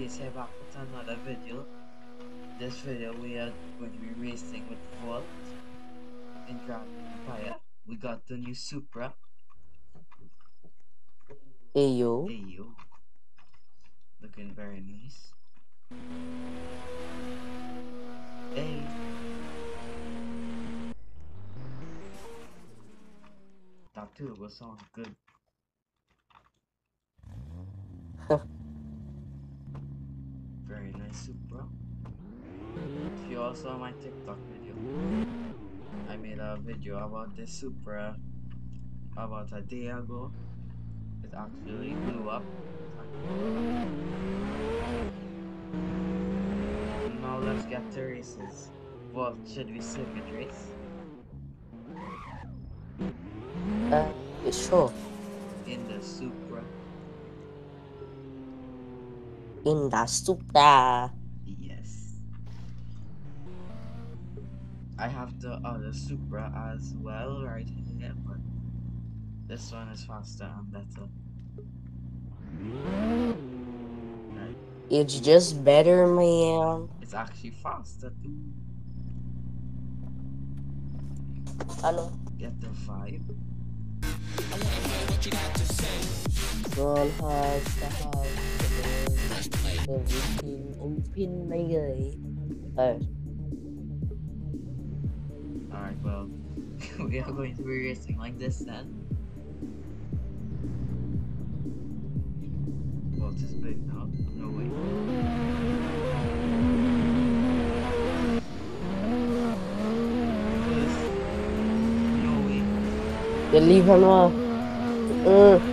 please head back with another video. This video we are going to be racing with Volt in Grand Empire. We got the new Supra. Ayo. Ayo. Looking very nice. Hey. That turbo sounds good. Nice Supra. If you all saw my TikTok video, I made a video about this Supra about a day ago. It actually blew up. Now let's get to races. What should we circuit race? Uh, sure. In the Supra. In the Supra. Yes. I have the other Supra as well right here, but this one is faster and better. Right. It's just better, man. It's actually faster too. Know. Get the vibe. Girl has the house. Everything open my. Alright. Alright, well, we are going to be racing like this then. Well, it's big now. No way. This- No way. You leave him off. Mm.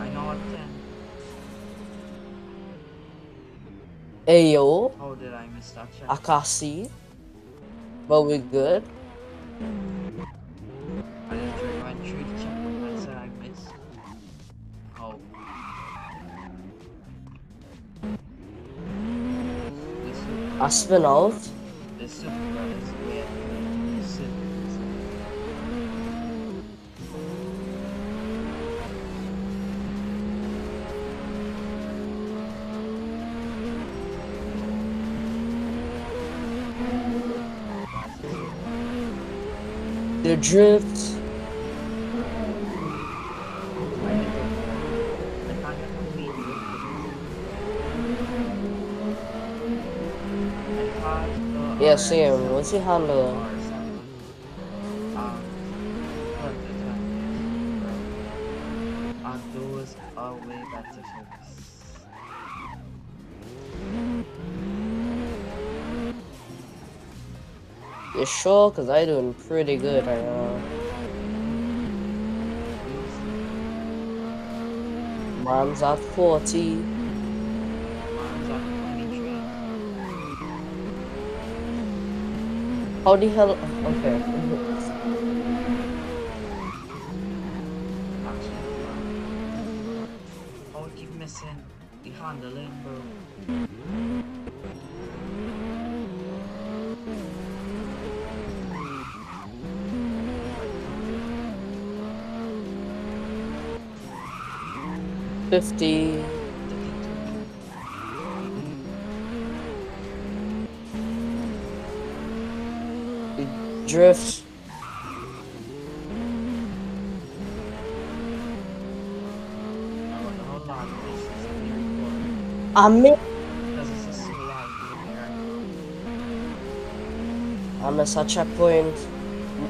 I know what 10. Ayo. How did I miss that check? Akasi. But we're good. I spin is The drift. And those are way better for. You sure? Cause I doing pretty good right now. Man's at 40. How the hell? Okay. Oh, keep missing the handling, bro. Fifty. Recording. I'm in. I'm at a checkpoint.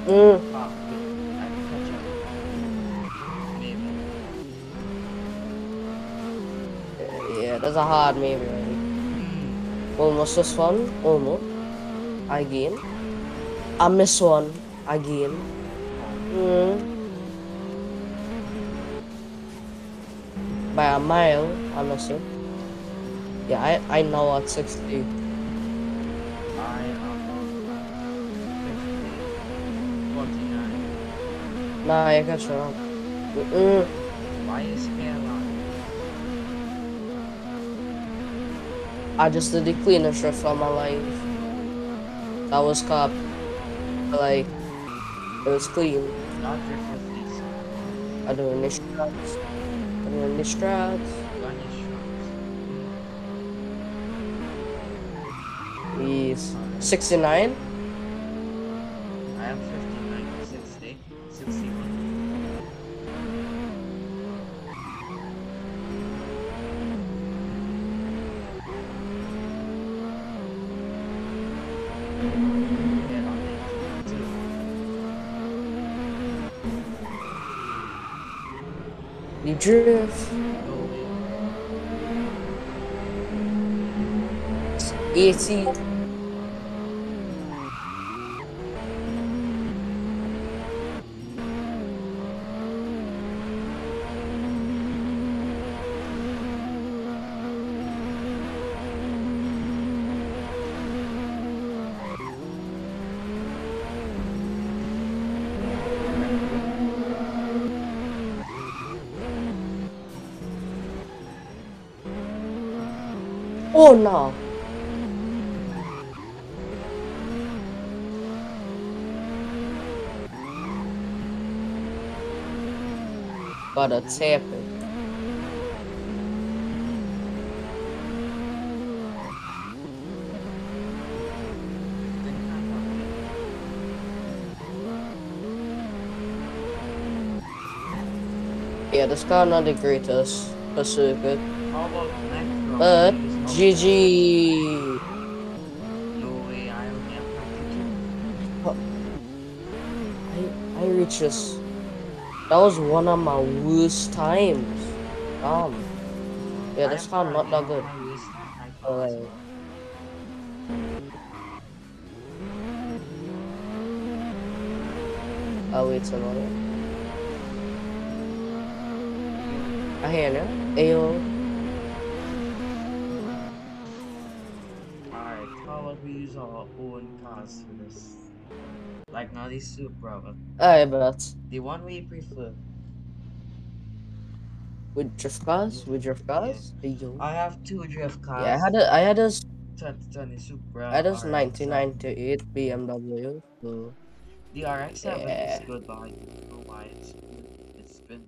Mm. I. Maybe. Yeah, that's a hard maybe. Almost this one. Almost. Again. I miss one again. Mm. By a mile, I miss it. Yeah, I, I know at 60. I am 49. Nah, I got you wrong. Why is? I just did the cleanest shift of my life. That was cop. Like, it was clean. I do straps. I do your strokes. He's 69. The drift. No way. 80. No. Gotta tap it. Yeah, this car not the greatest Pacific. But? GG. I only have 92. I I reached this. That was one of my worst times. Um. Yeah, this car not that good. Alright. Oh wait, a minute. I hear you. Ayo. Like not these Supra, but I bet. the one we prefer. With drift cars? With drift cars? Ayo. I have two drift cars. Yeah, I had a I had a s- 2020 Supra. I had a RX. 1998 BMW. So The RX-7 Yeah. is good, but I don't know why it's it's been.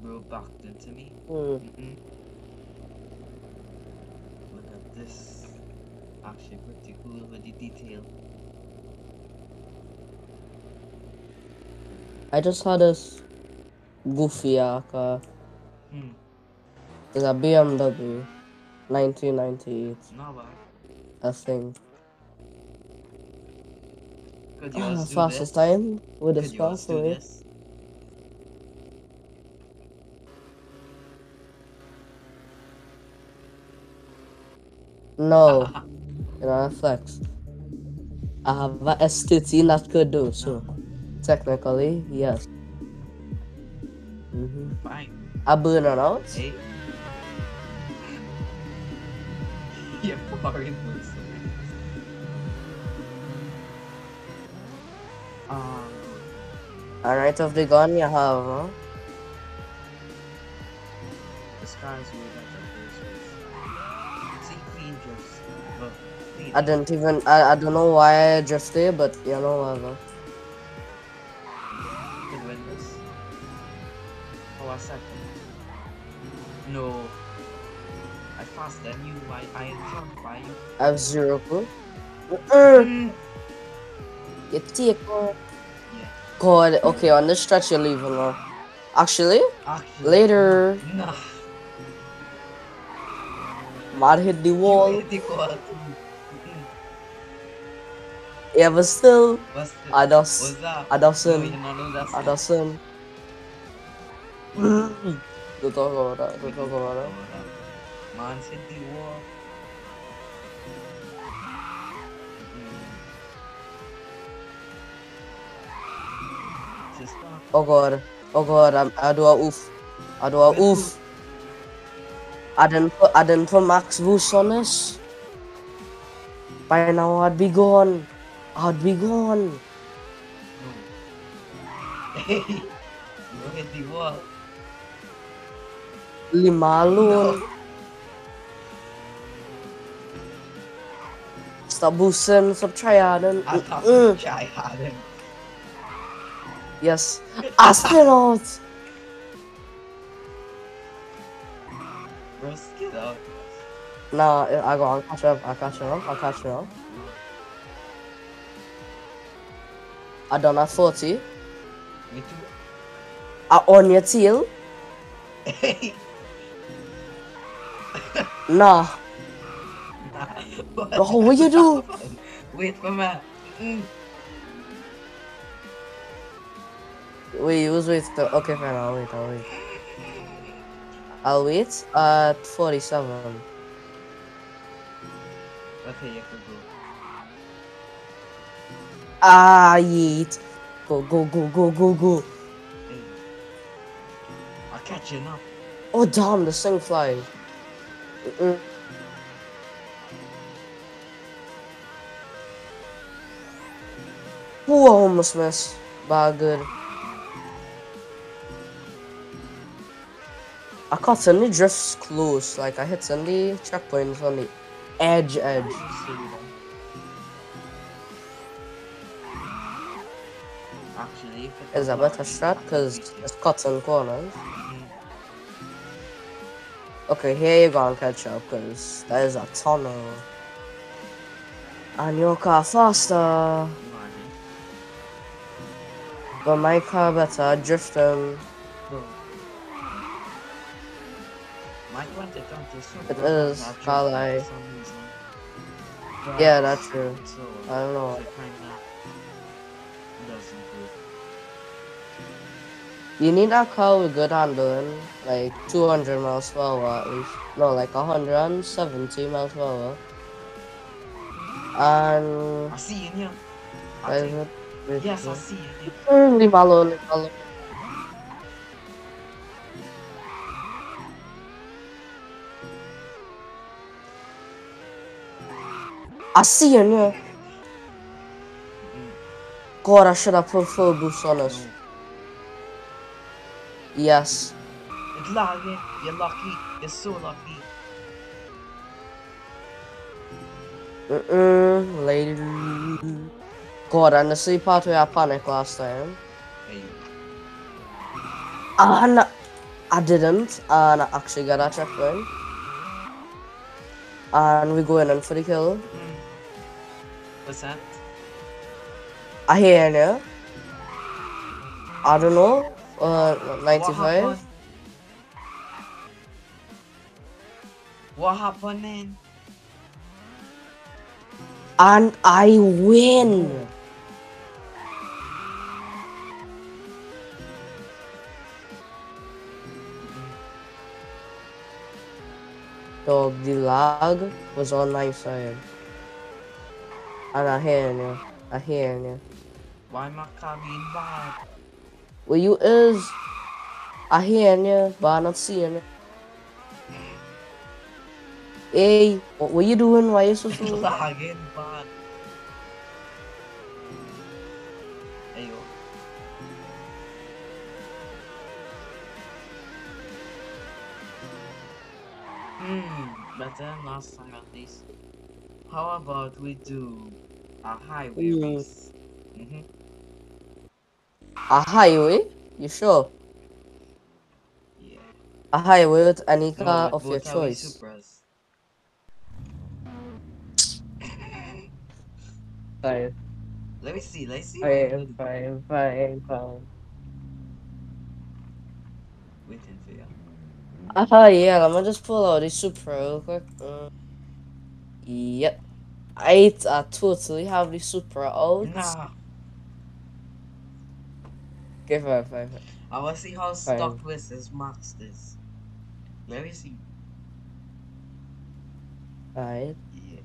Bro backed into me. hmm. Mm-mm. Look at this. Actually pretty cool with the detail. I just had this goofy uh, car. Hmm, It's a BMW 1998, not bad. I think. Could yours do fastest this? time with this Could do for it. No, you know, flex. I have a S13 that could do, so technically, yes. hmm Fine. It out. Hey. You're foreign Um, Alright, of the gun you have, huh? this guy's weird at the first. See, clean drifts. I didn't even, I, I don't know why I drifted, but you know, whatever. A second. No. I than you. I, I am drunk by you. I have zero. Mm-mm. Mm. You take one. Yeah. God, okay, on this stretch you're leaving now. Actually, Actually, later, Nah. might hit the wall. You hit the wall. Mm-mm. Yeah, but still, the, I What's just, that? I No, you doesn't, don't know that's I it. doesn't. Don't talk about that, don't talk about that. Man's hit the wall. Mm. Just stop. Oh god, oh god, I'm, I do a oof. I do a oof. I didn't put, I didn't put max boost on this. By now I'd be gone. I'd be gone. No. Hey, you hit the wall. Lima alone. No. Stop boosting, stop trying. I thought Mm, try harder. Yes. Astronaut! Bro, get out. Nah, I go on, catch up, I catch up, I catch up. I done at 40. Me too. I on your tail. Nah. what? Oh, what you do? Wait for me. Mm. Wait, you was wait. Okay, fine, I'll wait, I'll wait. I'll wait at 47. Okay, you can go. Ah, yeet. Go, go, go, go, go, go. Hey. I'll catch you now. Oh, damn, the thing flies. Mm-mm. Oh, missed. But good. I caught Sunday drifts close. Like, I hit Sunday checkpoints on the edge, edge. Actually, Is a better shot because it's cuts and corners. Okay, here you go and catch up because there is a tunnel. And your car faster. But my car better 2020 Supra It is. But Yeah, that's true. I don't know. it kinda doesn't good. You need a car with good handling, like 200 miles per hour at least. No, like 170 miles per hour. And I see you here. I what is think- it? Wait, Yes, I see you. Mm, Leave alone, leave alone. I see you. Mm. God, I should have put full boost on us. Yes. It's lagging. You're lucky. You're so lucky. Mm-mm. Lady. God, and the see part where I panicked last time. Hey, And I didn't, and I actually got a checkpoint. And we're going in for the kill. mm. What's that? I hear you. I don't know. Uh, 95. What happened? And I win. So the lag was on my side. And I hear you. I hear you. Why my car being bad? Where you is? I hear you, but I'm not seeing you. Hey, what, what you doing? Why you so It's slow? lagging bad. Hey yo. Hmm, better than last time at least. How about we do a highway Hmm. race? Mm-hmm. A highway? You sure? Yeah. A highway with any No, car but of your both are we choice. Supras. Fine, Let me see, let's see what we're fine, gonna do. fine, fine, fine. Waiting for you. Ah, yeah, let me just pull out the Supra real quick. Uh, yep. I, I totally have the Supra out. Nah. Fine, fine, fine. I wanna see how Fine. stock versus max is. Let me see. Alright, Yeah.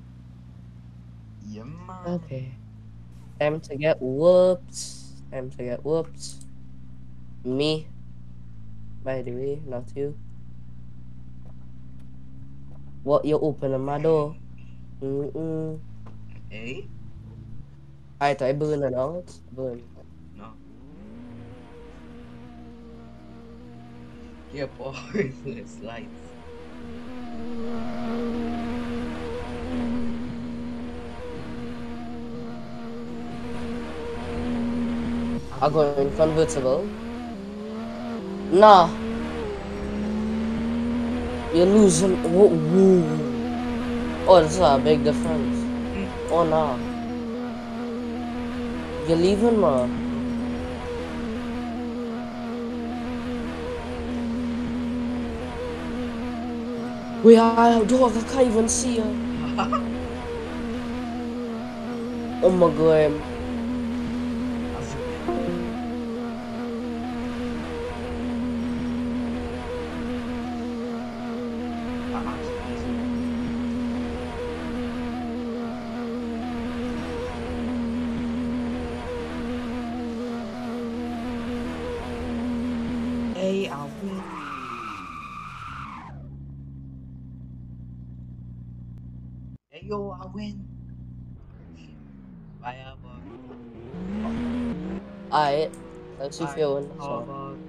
Yeah, man. okay. Time to get whooped. Time to get whooped. Me. By the way, not you. What, you opening my door? Mm-mm. Hey? Alright, I burn it out. Burn. You're powerless lights. I go in convertible. Nah. You're losing. Oh, that's a big difference. Hmm. Oh, nah. You're leaving, man. Wait, I, dog, I can't even see her. Oh my god. Hey, yo, I win. Bye, about Alright, let's see if you win. How So, about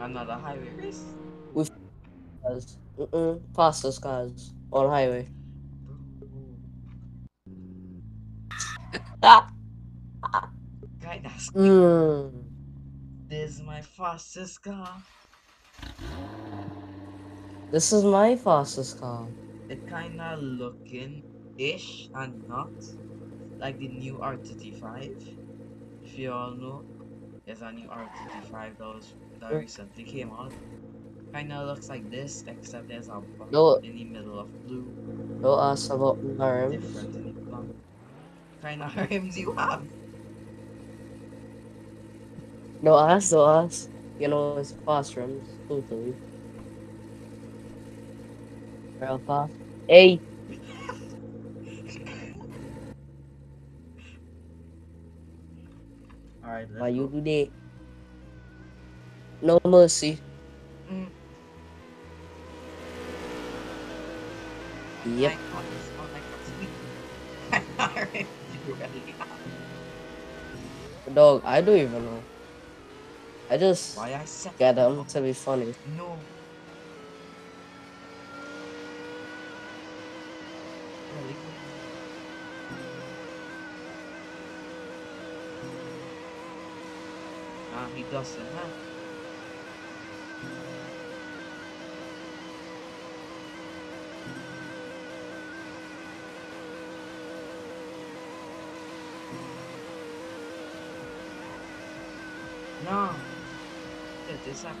another highway race? With cars. Mm-mm, fastest cars on highway. Ah! Guy, that's Mm. this is my fastest car. This is my fastest car. It kinda looking ish and not like the new R35. If you all know, there's a new R35 that was that recently came out. Kinda looks like this, except there's a bump No. in the middle of blue, Don't ask about my rims. different in the bump. Kinda rims you have. Don't ask, don't ask. You know, it's fast rims. Totally. Real fast. Hey! Alright, let's Why you go. do that? No mercy. Mm. Yep. My God, this smells like a sweet. Kinda rims you really have. Dog, I don't even know. I just Why I set get them to be funny. No. Doesn't, huh? No. Did this happen?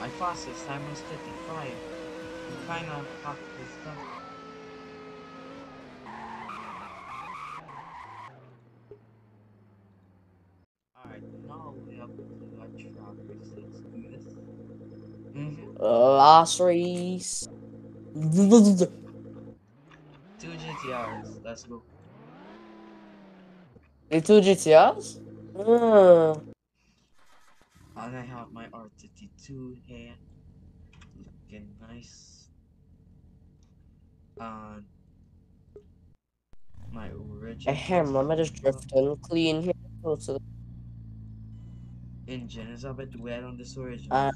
My fastest time was 55. Kinda half this stuff. Alright, now we have to do a track race. Let's do this. Mm-hmm. Last. Two GTRs. Let's go. The two GTRs? Mm. And I have my R32 here. Looking nice. And my original Ahem, I'm just drifting clean here. Close to the- engine is a bit wet on this original. Ah.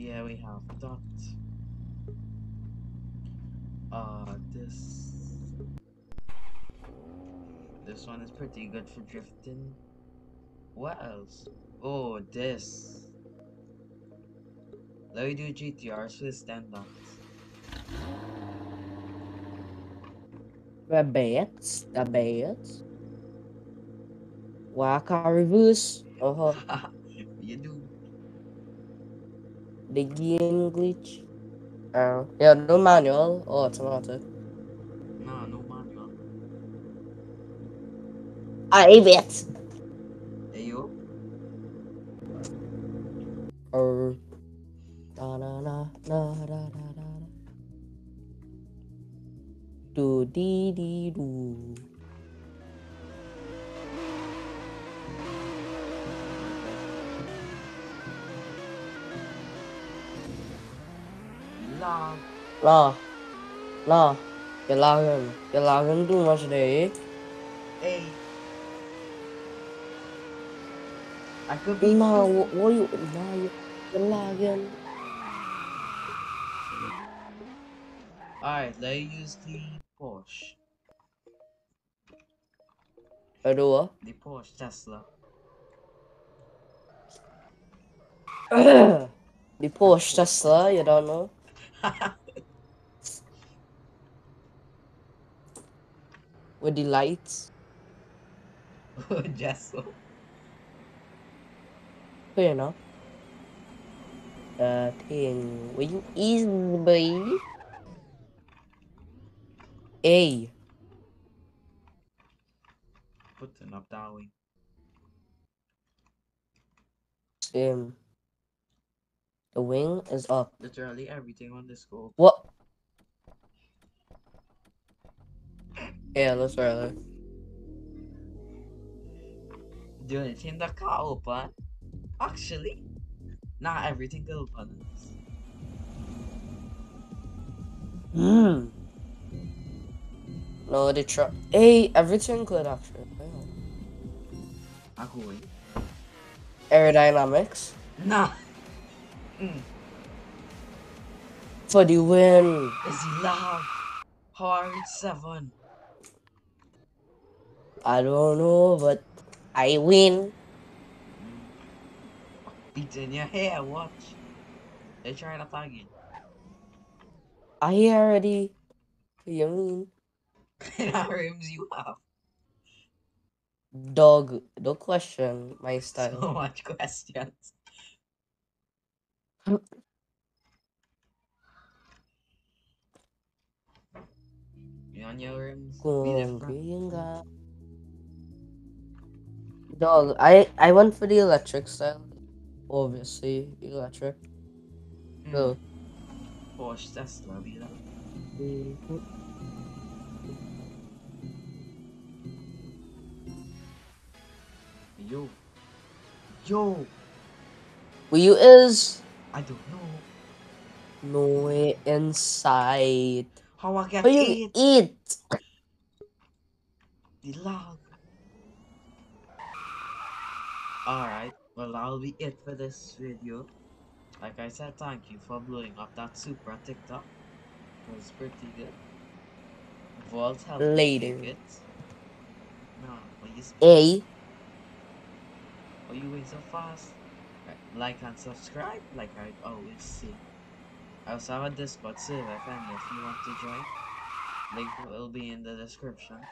Yeah, we have that. Uh, this. This one is pretty good for drifting. What else? Oh, this. Let me do GTRs with standouts. The bets, the bets. Waka reverse. Uh huh. you do. The game glitch. Uh, yeah, no manual or automatic. No, no manual. I bet. Hey yo. Uh, da da da da da da da. Do dee dee do. La. Nah, nah. You're lagging. You're too much there. Hey. I could be. Wh- what you, nah, you, you're lagging. Alright, let's use the Porsche. I do what? The Porsche Tesla. the Porsche Tesla, you don't know? With the lights. Just so. you know. Uh, thing wing is by A. Putting up way. Same. The wing is up. Literally everything on this go. What? Yeah, let's early. The only thing that can open, actually, not everything can open. Hmm. No, the truck. Hey, everything could actually. I'm going. Aerodynamics Nah. Mm. for the win. Is he loud? How are it seven? I don't know, but I win. It's in your hair, watch. They try to tag it. I already. You mean? How rims you have? Dog, don't question my style. So much questions. You on your rims? Be Kung different. green guy. Dog, I I went for the electric style. Obviously, electric. Mm. So, Porsche Tesla, be that. Yo. Yo. Will you is I don't know. no way inside. How I you it? eat? The log. Alright, well that'll be it for this video. Like I said, thank you for blowing up that Supra TikTok. It was pretty good. Volt helped me Later. it. No, but you. A. Are you going so fast? Like and subscribe, like I always say. I also have a Discord server if of you want to join. Link will be in the description.